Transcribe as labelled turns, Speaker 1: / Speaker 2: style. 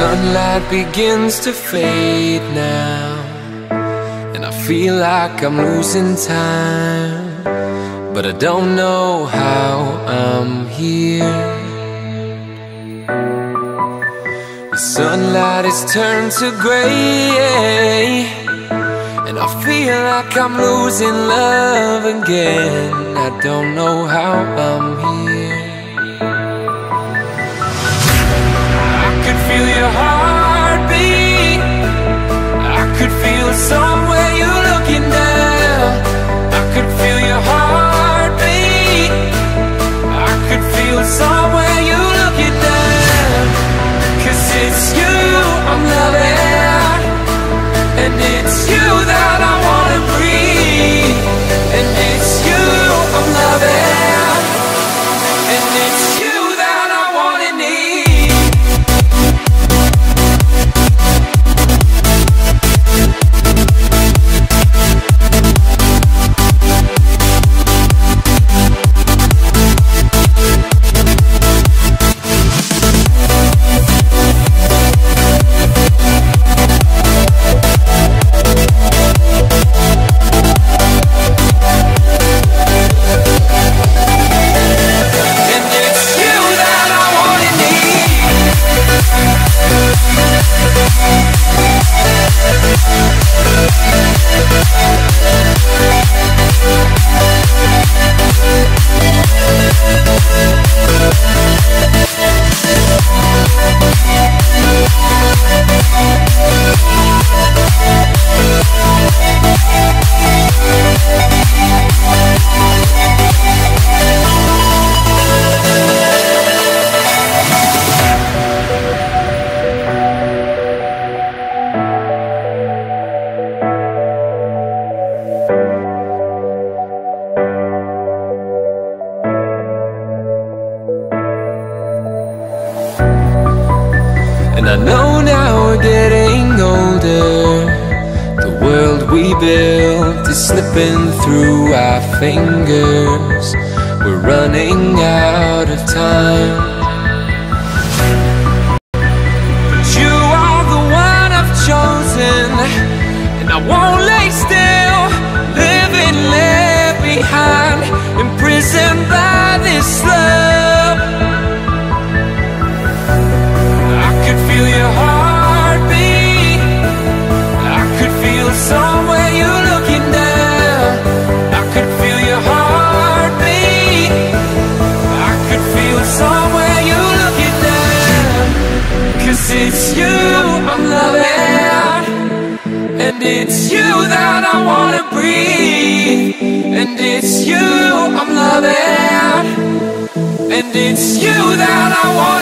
Speaker 1: sunlight begins to fade now And I feel like I'm losing time. But I don't know how I'm here. The sunlight has turned to gray And I feel like I'm losing love again. I don't know how I'm here And I know now we're getting older. The world we built is slipping through our fingers. We're running out of time it's you that I wanna breathe. And it's you I'm loving. And it's you that I wanna